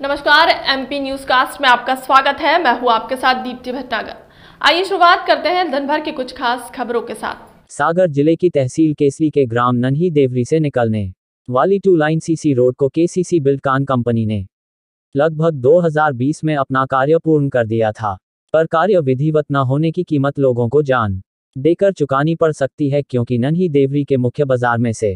नमस्कार MP news cast में आपका स्वागत है। मैं हूँ आपके साथ दीप्ति भटनागर। आइए शुरुआत करते हैं दिन भर की कुछ खास खबरों के साथ। सागर ज़िले की तहसील केसरी के ग्राम नन्ही देवरी से निकलने वाली टू लाइन सीसी रोड को केसीसी बिल्डकान कंपनी ने लगभग 2020 में अपना कार्य पूर्ण कर दिया था, पर कार्य विधिवत न होने की कीमत लोगों को जान देकर चुकानी पड़ सकती है क्योंकि नन्ही देवरी के मुख्य बाज़ार में से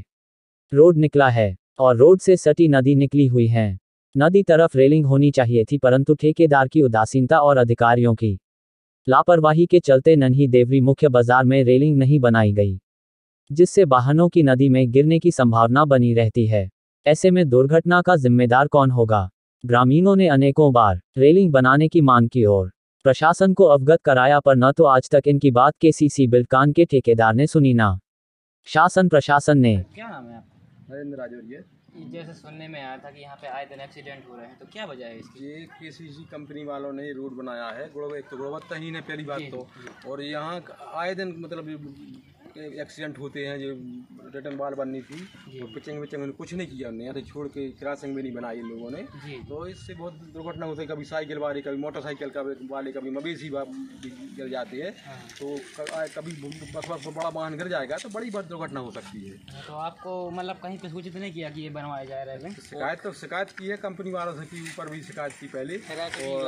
रोड निकला है और रोड से सटी नदी निकली हुई है। नदी तरफ़ रेलिंग होनी चाहिए थी परंतु ठेकेदार की उदासीनता और अधिकारियों की लापरवाही के चलते नन्ही देवरी मुख्य बाज़ार में रेलिंग नहीं बनाई गई जिससे वाहनों की नदी में गिरने की संभावना बनी रहती है। ऐसे में दुर्घटना का जिम्मेदार कौन होगा? ग्रामीणों ने अनेकों बार रेलिंग बनाने की मांग की और प्रशासन को अवगत कराया पर न तो आज तक इनकी बात के सी सी बिल्डकान के ठेकेदार ने सुनी ना। शासन प्रशासन ने क्या नाम है आपका? नरेंद्र राजौरिया। ये जैसे सुनने में आया था कि यहाँ पे आए दिन एक्सीडेंट हो रहे हैं तो क्या वजह है इसकी? ये केसीसी कंपनी वालों ने रोड बनाया है गुड़ एक तो गुणवत्ता ही है पहली बात तो। और यहाँ आए दिन मतलब एक्सीडेंट होते हैं जो रिटर्न बाल बननी थी। तो पिचिंग विचिंग उन्होंने कुछ नहीं किया उन्होंने यहाँ से छोड़ के क्रॉसिंग भी नहीं बनाई इन लोगों ने। तो इससे बहुत दुर्घटना होती है कभी साइकिल वाले कभी मोटरसाइकिल वाले कभी मवेशी गिर जाते हैं। हाँ। तो कभी बस बस बड़ा वाहन गिर जाएगा तो बड़ी बात दुर्घटना हो सकती है। तो आपको मतलब कहीं पे सूचित नहीं किया कि ये बनवाया जा रहा है शिकायत तो शिकायत की है कंपनी वालों से की ऊपर भी शिकायत की पहले। और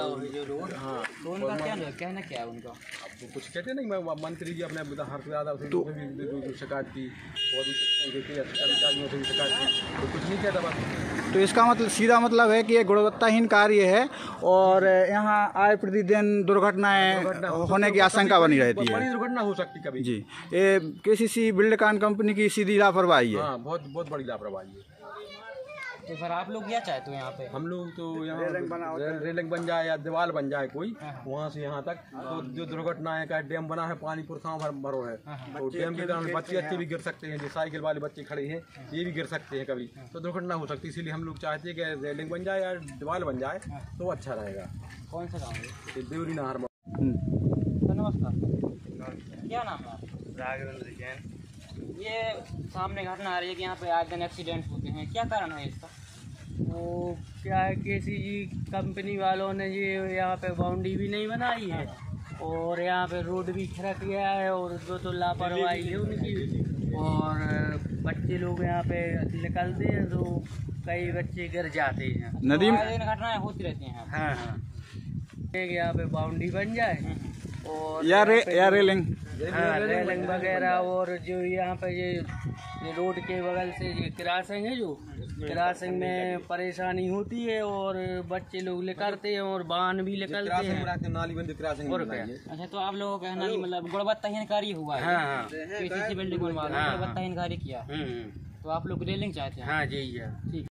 हाँ। तो क्या कहना क्या है उनका? अब तो कुछ कहते नहीं मैं मंत्री जी अपने हर से ज़्यादा से शिकायत की। और तो इसका मतलब सीधा मतलब है कि ये गुणवत्ताहीन कार्य है और यहाँ आए प्रतिदिन दुर्घटनाएँ होने की आशंका बनी रहती बड़ी है दुर्घटना हो सकती कभी। जी। ये के सी केसीसी बिल्डकान कंपनी की सीधी लापरवाही है। हाँ बहुत बहुत बड़ी लापरवाही है। तो फिर आप लोग क्या चाहते हो यहाँ पे? हम लोग तो यहाँ रेलिंग बन जाए या दीवार बन जाए कोई हाँ, वहाँ से यहाँ तक। तो जो दुर्घटना है का डैम बना है पानी भर भरो है। हाँ, तो डैम के कारण बच्चे अच्छे भी गिर सकते हैं जो साइकिल वाले बच्चे खड़े हैं ये भी गिर सकते हैं कभी। हाँ। तो दुर्घटना हो सकती है इसीलिए हम लोग चाहते हैं कि रेलिंग बन जाए या दीवार बन जाए हाँ। तो अच्छा रहेगा। कौन सा गाँव है? ये देवरी नहर तो नमस्कार। क्या नाम है राघवेंद्र जैन। ये सामने घटना आ रही है कि यहाँ पे आए दिन एक्सीडेंट होते हैं। क्या कारण है इसका? वो क्या है के सी जी कंपनी वालों ने ये यहाँ पे बाउंड्री भी नहीं बनाई है और यहाँ पे रोड भी खिड़क गया है और जो तो लापरवाही है उनकी। और बच्चे लोग यहाँ पे निकलते हैं तो कई बच्चे गिर जाते हैं। नदी में आए घटनाएँ होती रहती हैं। हाँ हाँ। यहाँ पे बाउंड्री बन जाए। और या रे या रेलिंग। हाँ रेलिंग वगैरह और जो यहाँ पे ये ये रोड के बगल से ये क्रॉसिंग है जो? क्रॉसिंग में परेशानी होती है और बच्चे लोग निकलते हैं और वाहन भी निकलते हैं। नाली बंद क्रॉसिंग और अच्छा तो आप लोगों का कहना नहीं मतलब गुणवत्ताहीन कार्य हुआ है। हाँ हाँ। बिल्डिंग हाँ, हाँ। कार्य किया। हम्म, हम्म। तो आप लोग रेलिंग चाहते हैं? हाँ जी हाँ। ठीक।